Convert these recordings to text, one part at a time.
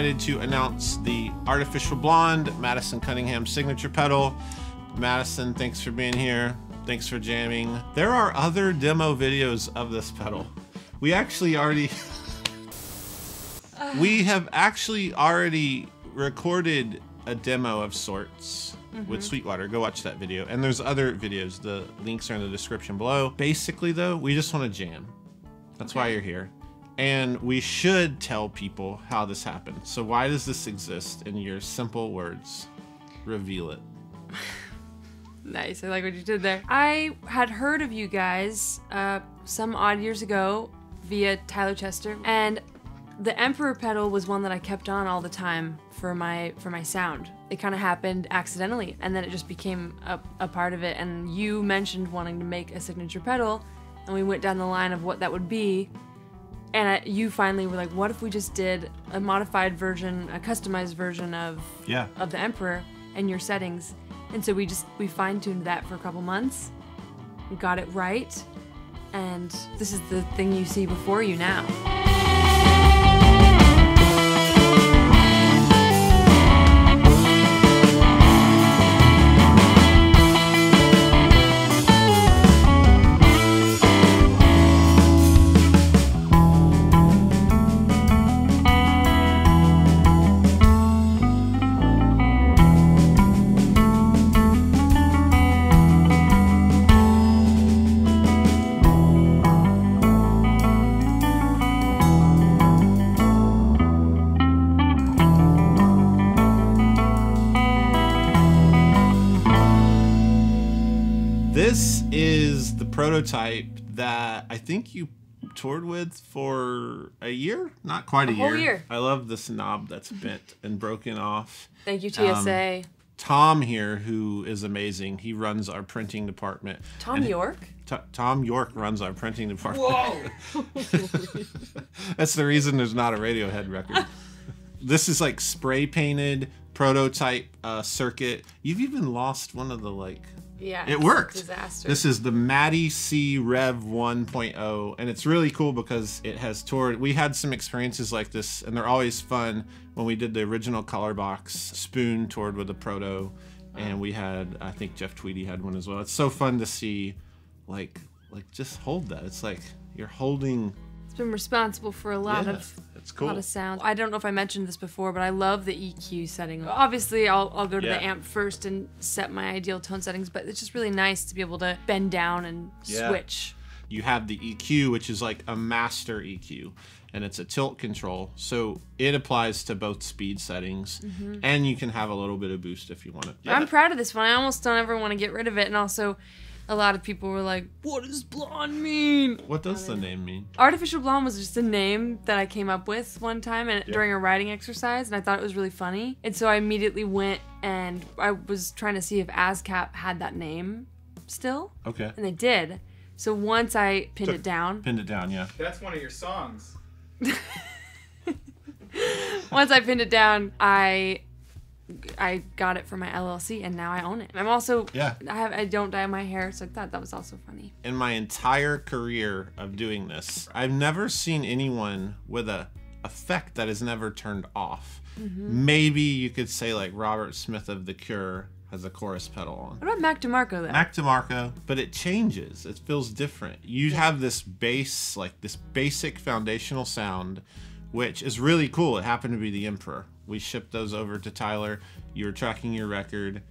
excited to announce the Artificial Blonde Madison Cunningham signature pedal. Madison, thanks for being here. Thanks for jamming. There are other demo videos of this pedal. We actually already we have actually already recorded a demo of sorts with mm-hmm. Sweetwater. Go watch that video. And there's other videos. The links are in the description below. Basically though, we just want to jam. That's why you're here. And we should tell people how this happened. So why does this exist in your simple words? Reveal it. Nice. I like what you did there. I had heard of you guys uh, some odd years ago via Tyler Chester, and the Emperor pedal was one that I kept on all the time for my for my sound. It kind of happened accidentally, and then it just became a, a part of it. And you mentioned wanting to make a signature pedal, and we went down the line of what that would be. And I, you finally were like, "What if we just did a modified version, a customized version of Yeah. of the Emperor and your settings. And so we just we fine tuned that for a couple months. Got it right. And this is the thing you see before you now. Prototype that I think you toured with for a year, not quite a, A whole year. year. I love this knob that's bent and broken off. Thank you, TSA. Tom here, who is amazing, he runs our printing department. Tom And York? T- Tom York runs our printing department. Whoa! That's the reason there's not a Radiohead record. this is like spray painted prototype uh, circuit. You've even lost one of the like Yeah. It worked. Disaster. This is the Matty C Rev 1.0, and it's really cool because it has toured. We had some experiences like this, and they're always fun. When we did the original Color Box, Spoon toured with a Proto, and uh-huh. we had, I think Jeff Tweedy had one as well. It's so fun to see, like, like just hold that. It's like you're holding. it's been responsible for a lot Yeah, of it's a lot of sound. I don't know if I mentioned this before, but I love the EQ setting. Obviously, I'll, I'll go to Yeah. the amp first and set my ideal tone settings, but it's just really nice to be able to bend down and Yeah. switch. you have the EQ, which is like a master EQ, and it's a tilt control. So it applies to both speed settings, mm-hmm. and you can have a little bit of boost if you want it. I'm proud of this one. I almost don't ever want to get rid of it. And also, a lot of people were like, what does blonde mean? What does the name mean? Artificial blonde was just a name that I came up with one time and during a writing exercise, and I thought it was really funny. And so I immediately went and I was trying to see if ASCAP had that name still, Okay. and they did. So once I pinned So- it down, Pinned it down, yeah. That's one of your songs. once I pinned it down, I I got it for my LLC, and now I own it. I'm also Yeah. I have I don't dye my hair, so I thought that was also funny. In my entire career of doing this, I've never seen anyone with a effect that is never turned off. Mm-hmm. Maybe you could say like Robert Smith of The Cure has a chorus pedal on. What about Mac DeMarco though? Mac DeMarco, but it changes. It feels different. You have this bass, like this basic foundational sound, which is really cool. It happened to be the Emperor. We shipped those over to Tyler. You were tracking your record,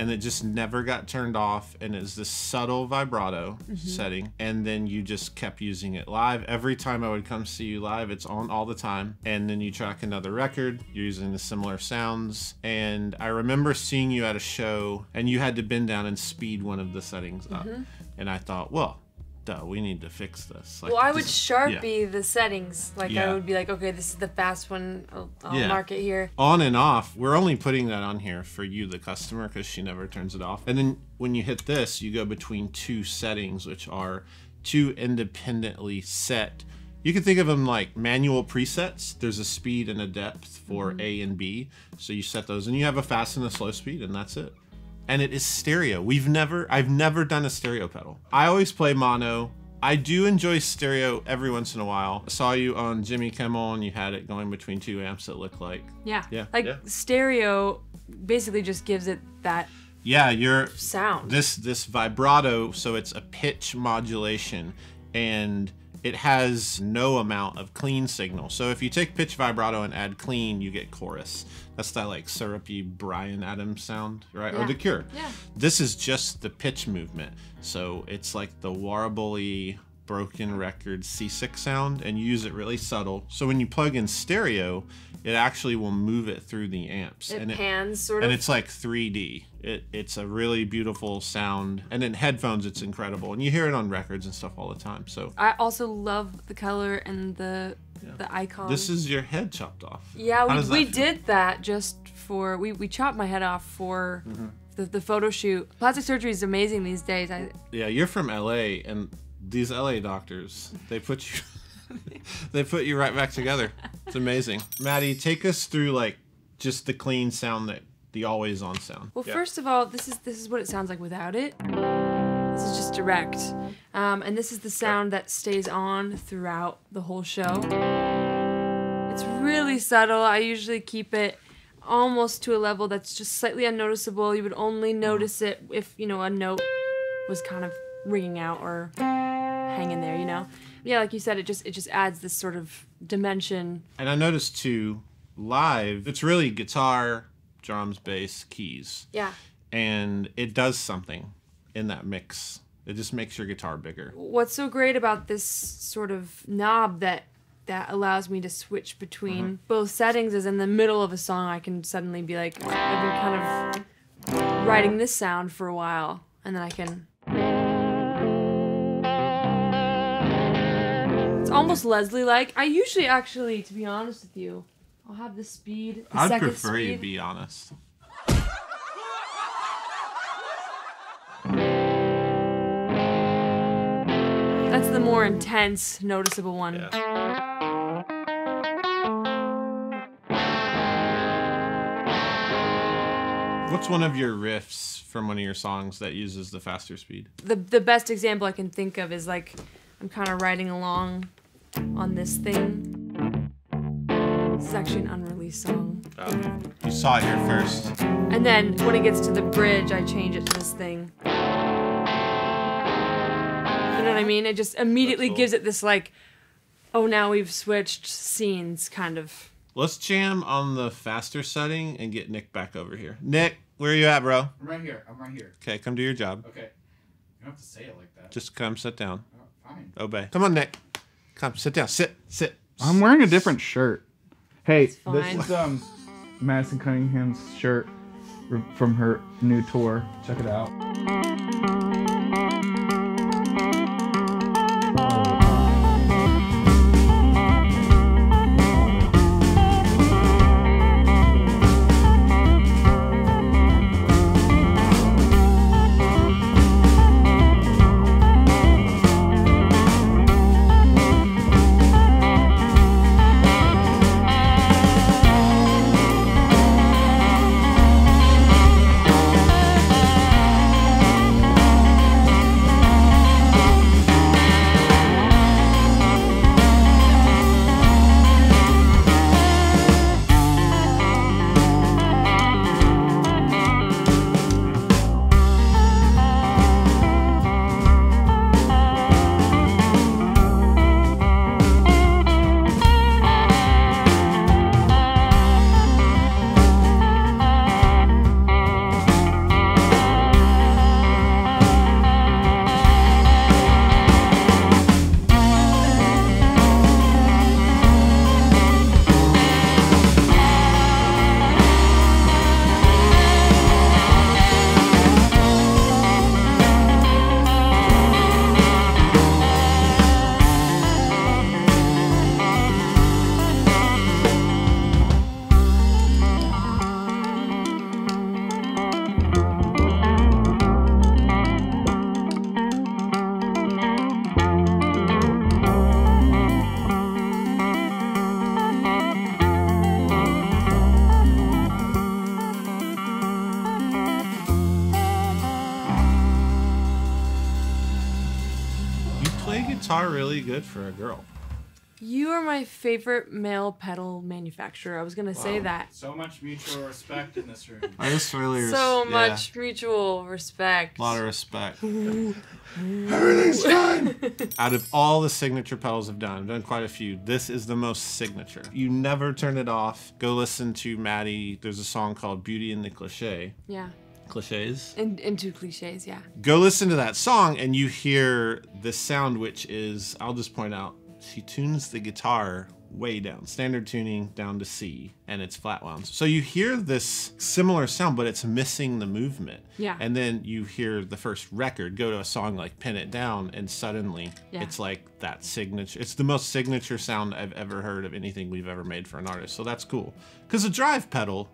and it just never got turned off. And it's this subtle vibrato mm-hmm. setting. And then you just kept using it live. Every time I would come see you live, it's on all the time. And then you track another record, you're using the similar sounds. And I remember seeing you at a show, and you had to bend down and speed one of the settings up. Mm-hmm. And I thought, well, duh, we need to fix this. Like, Well, I would this- sharpie the settings. Like Yeah. I would be like, okay, this is the fast one. I'll, I'll Yeah. mark it here. on and off. We're only putting that on here for you, the customer, because she never turns it off. And then when you hit this, you go between two settings, which are two independently set. You can think of them like manual presets. There's a speed and a depth for mm-hmm. A and B. So you set those, and you have a fast and a slow speed, and that's it. And it is stereo. We've never, I've never done a stereo pedal. I always play mono. I do enjoy stereo every once in a while. I saw you on Jimmy Kimmel and you had it going between two amps that look like. Yeah. Yeah, Like yeah. stereo basically just gives it that Yeah, you're sound. this this vibrato so it's a pitch modulation and it has no amount of clean signal. So if you take pitch vibrato and add clean you get chorus. That's that like syrupy Bryan Adams sound right? Or the cure. Yeah. this is just the pitch movement. So it's like the warbly broken record c6 sound and use it really subtle so when you plug in stereo it actually will move it through the amps it and it pans sort and it's like 3D. It, it's a really beautiful sound, and in headphones, it's incredible, and you hear it on records and stuff all the time. So I also love the color and the the icon. this is your head chopped off. Yeah, we, we feel? did that just for we, we chopped my head off for Mm-hmm. the, the photo shoot. Plastic surgery is amazing these days. I Yeah, you're from LA, and these LA doctors, they put you, they put you right back together. It's amazing. Maddie, take us through like just the clean sound that the always on sound. well, Yeah. first of all, this is this is what it sounds like without it. This is just direct, um, and this is the sound that stays on throughout the whole show. It's really subtle. I usually keep it almost to a level that's just slightly unnoticeable. You would only Mm-hmm. notice it if you know a note was kind of ringing out or hanging in there. You know, yeah, like you said, it just it just adds this sort of dimension. And I noticed too, live, it's really guitar, drums, bass, keys. Yeah. and it does something in that mix. It just makes your guitar bigger. What's so great about this sort of knob that that allows me to switch between Mm-hmm. both settings is in the middle of a song I can suddenly be like I've been kind of writing this sound for a while and then I can almost Leslie like. I usually actually to be honest with you, I'll have the speed. The I'd prefer you be honest. That's the more intense, noticeable one. Yeah. What's one of your riffs from one of your songs that uses the faster speed? the the best example I can think of is like I'm kind of riding along on this thing. This is actually an unreleased song. Oh, you saw it here first. And then when it gets to the bridge, I change it to this thing. You know what I mean? It just immediately cool. gives it this like, oh, now we've switched scenes kind of. Let's jam on the faster setting and get Nick back over here. Nick, where are you at, bro? I'm right here. I'm right here. Okay, come do your job. Okay. You don't have to say it like that. Just come sit down. Oh, fine. Obey. Come on, Nick. Come, sit down. Sit, sit. I'm wearing a different shirt. Hey, this is um Madison Cunningham's shirt from her new tour. Check it out. Good for a girl. You are my favorite male pedal manufacturer. I was gonna say that. So much mutual respect in this room. I just really res- So yeah, much mutual respect. A lot of respect. Everything's fine. Out of all the signature pedals I've done, I've done quite a few. This is the most signature. You never turn it off. Go listen to Maddie. There's a song called Beauty and the Cliche. yeah. Cliches. In, into cliches, yeah. Go listen to that song and you hear this sound, which is, I'll just point out, she tunes the guitar way down, standard tuning down to C, and it's flat wound. So you hear this similar sound, but it's missing the movement. Yeah. And then you hear the first record go to a song like Pin It Down, and suddenly Yeah. it's like that signature. It's the most signature sound I've ever heard of anything we've ever made for an artist. So that's cool. Because a drive pedal,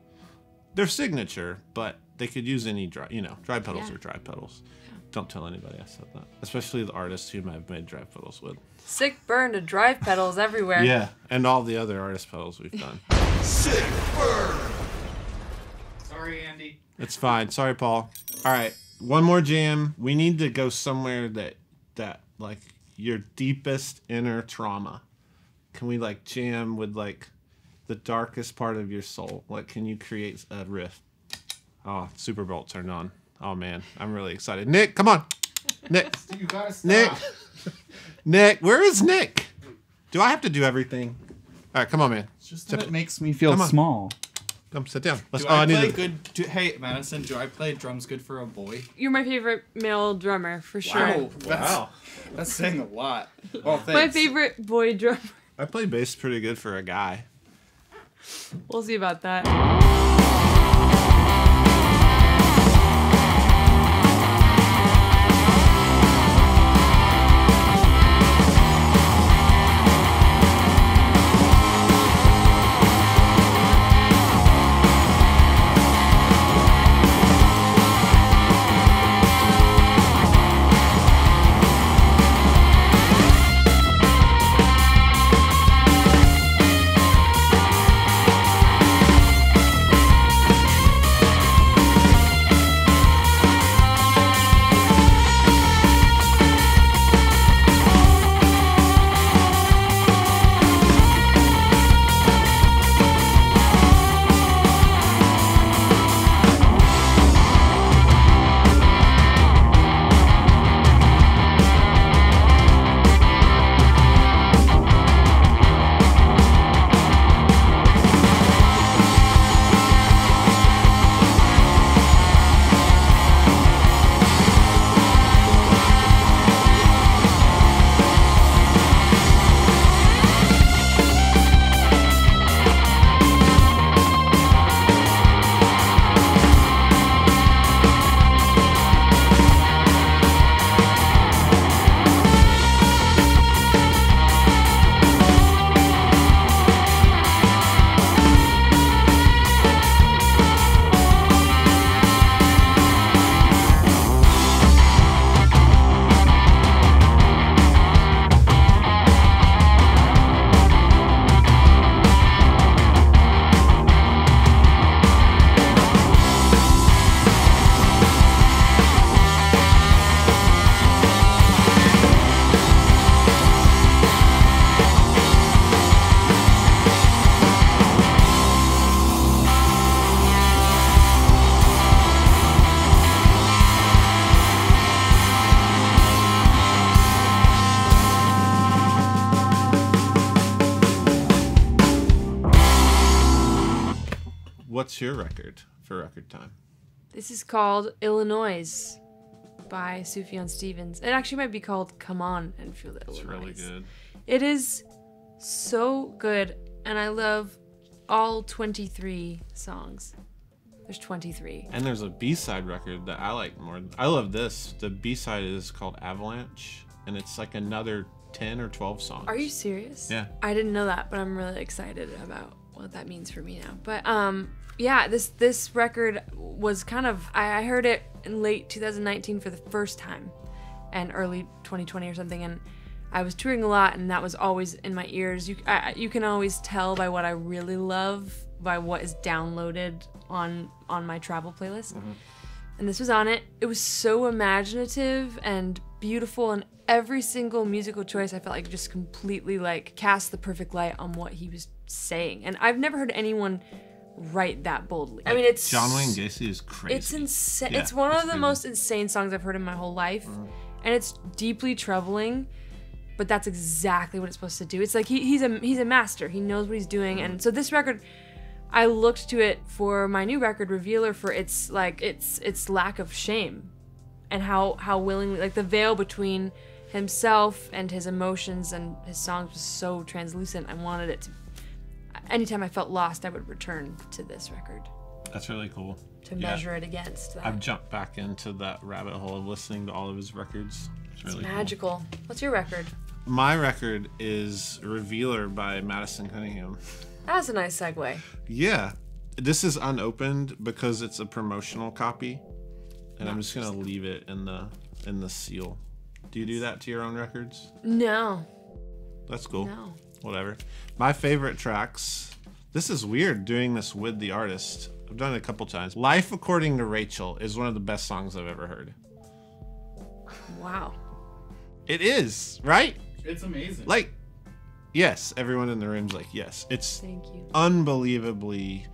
they're signature, but they could use any dry, you know, drive pedals Yeah. are drive pedals. Don't tell anybody I said that. Especially the artists whom I've made drive pedals with. Sick burn to drive pedals everywhere. Yeah, and all the other artist pedals we've done. Sick burn. Sorry, Andy. It's fine. Sorry, Paul. All right, one more jam. We need to go somewhere that that like your deepest inner trauma. Can we like jam with like the darkest part of your soul? Like, can you create a riff? Oh, Super Bowl turned on. Oh man, I'm really excited. Nick, come on. Nick, You gotta stop. Nick, Nick, where is Nick? Do I have to do everything? All right, come on, man. It's just Step- that It makes me feel Come on. small. Come sit down. Let's. Do oh, I I need play to. good? Do, hey, Madison, do I play drums good for a boy? You're my favorite male drummer for sure. Wow, that's, that's saying a lot. Well, thanks. My favorite boy drummer. I play bass pretty good for a guy. We'll see about that. What's your record for record time? This is called Illinoise by Sufjan Stevens. It actually might be called Come On Enfield, It's Illinoise. It's really good. It is so good, and I love all 23 songs. There's 23. And there's a B-side record that I like more. I love this. The B-side is called Avalanche, and it's like another 10 or 12 songs. Are you serious? Yeah. I didn't know that, but I'm really excited about what that means for me now. But um yeah, this this record was kind of I, I heard it in late 2019 for the first time and early 2020 or something and I was touring a lot and that was always in my ears. You I, you can always tell by what I really love by what is downloaded on on my travel playlist. Mm-hmm. And this was on it. It was so imaginative and beautiful and every single musical choice I felt like just completely like cast the perfect light on what he was saying. And I've never heard anyone write that boldly. I mean, it's John Wayne Gacy is crazy. It's insane. Yeah, it's one of the crazy. most insane songs I've heard in my whole life, mm-hmm. and it's deeply troubling. But that's exactly what it's supposed to do. It's like he, he's a he's a master. He knows what he's doing, and mm-hmm. so this record, I looked to it for my new record, Revealer, for its like its its lack of shame, and how how willingly like the veil between himself and his emotions and his songs was so translucent. I wanted it to. Anytime I felt lost, I would return to this record That's really cool. to Yeah. measure it against that. I've jumped back into that rabbit hole of listening to all of his records. It's really cool. Magical. What's your record? My record is Revealer by Madison Cunningham. That was a nice segue. Yeah. This is unopened because it's a promotional copy. And I'm just gonna leave it in the in the seal. Do you do that to your own records? No, That's cool. no. Whatever. My favorite tracks. This is weird doing this with the artist. I've done it a couple times. Life According to Raechel is one of the best songs I've ever heard. Wow. It is, right? It's amazing. Like, yes, everyone in the room's like, yes. It's Thank you. unbelievably.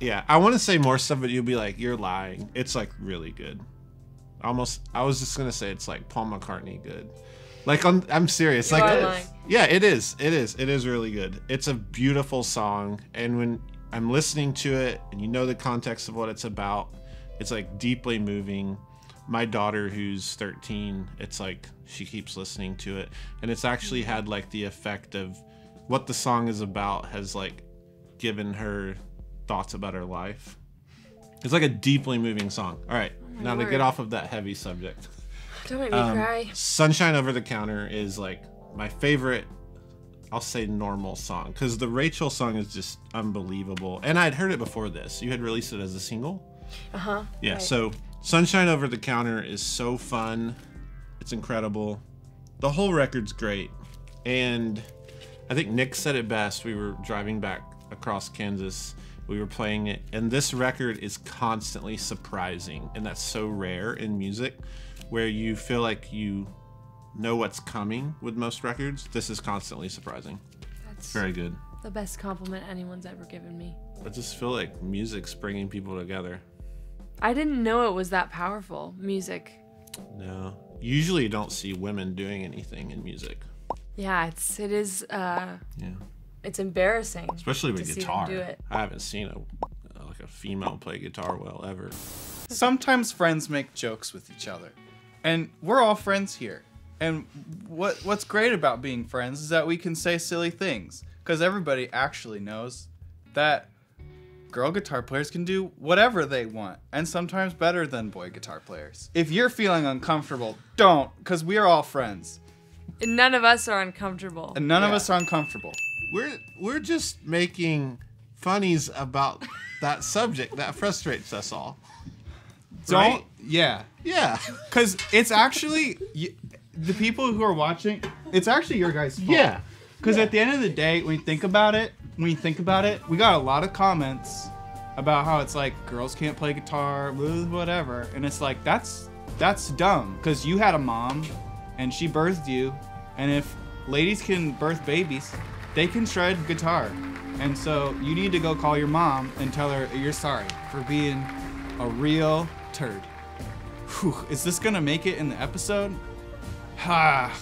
Yeah, I want to say more stuff, but you'll be like, you're lying. It's like really good. Almost, I was just gonna say it's like Paul McCartney good. Like I'm, I'm serious. You like, yeah, it is. It is. It is really good. It's a beautiful song, and when I'm listening to it, and you know the context of what it's about, it's like deeply moving. My daughter, who's 13, it's like she keeps listening to it, and it's actually had like the effect of what the song is about has like given her thoughts about her life. It's like a deeply moving song. All right, now to get off of that heavy subject. Don't make me Um, cry. Sunshine Over the Counter is like my favorite, I'll say normal song. Because the Raechel song is just unbelievable. And I'd heard it before this. You had released it as a single? Uh huh. Yeah, Right. so Sunshine Over the Counter is so fun. It's incredible. The whole record's great. And I think Nick said it best. We were driving back across Kansas. We were playing it. And this record is constantly surprising. And that's so rare in music where you feel like you know what's coming with most records. This is constantly surprising. That's Very good. the best compliment anyone's ever given me. I just feel like music's bringing people together. I didn't know it was that powerful. Music. No. Usually you don't see women doing anything in music. Yeah, it's it is uh Yeah. it's embarrassing. Especially with to see them guitar. do it. I haven't seen a like a female play guitar well ever. Sometimes friends make jokes with each other, and we're all friends here. And what what's great about being friends is that we can say silly things because everybody actually knows that girl guitar players can do whatever they want and sometimes better than boy guitar players. If you're feeling uncomfortable, don't because we are all friends And none of us are uncomfortable. and none of us are uncomfortable. We're we're just making funnies about that subject that frustrates us all. Don't Right? Yeah. Yeah. Because it's actually y- the people who are watching. It's actually your guys' fault. Yeah. Because at the end of the day, when you think about it, when you think about it, we got a lot of comments about how it's like girls can't play guitar, whatever, and it's like that's that's dumb. Because you had a mom, and she birthed you, and if ladies can birth babies, they can shred guitar, and so you need to go call your mom and tell her you're sorry for being a real turd. Whew, is this gonna make it in the episode? Ha.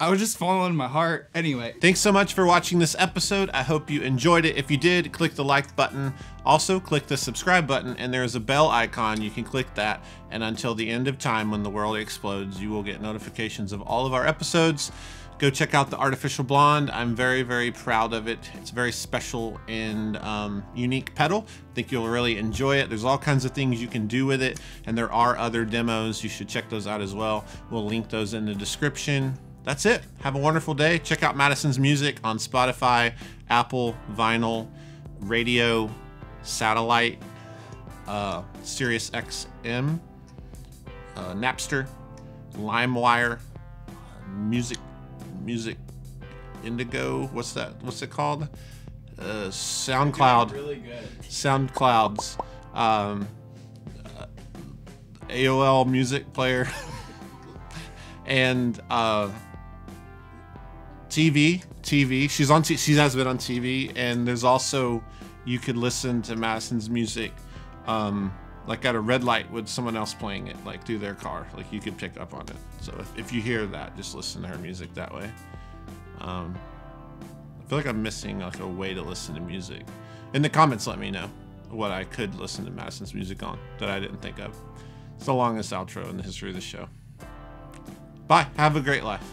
I was just following my heart. Anyway, Thanks so much for watching this episode. I hope you enjoyed it. If you did, click the like button. Also, click the subscribe button, and there is a bell icon. You can click that, and until the end of time when the world explodes, you will get notifications of all of our episodes. Go check out the Artificial Blonde. I'm very, very proud of it. It's a very special and um, unique pedal. I think you'll really enjoy it. There's all kinds of things you can do with it, and there are other demos. You should check those out as well. We'll link those in the description that's it. Have a wonderful day. Check out Madison's music on Spotify, Apple, Vinyl, Radio, Satellite, uh, Sirius XM, uh, Napster, LimeWire, Music, Music, Indigo. What's that? What's it called? Uh, SoundCloud. really good. SoundClouds, um, uh, AOL music player and uh, TV. TV. She's on. T- she has been on TV, and there's also you could listen to Madison's music, um, like at a red light with someone else playing it, like through their car. Like you could pick up on it. So if, if you hear that, just listen to her music that way. Um, I feel like I'm missing like a way to listen to music. In the comments, let me know what I could listen to Madison's music on that I didn't think of. It's the longest outro in the history of the show. Bye. Have a great life.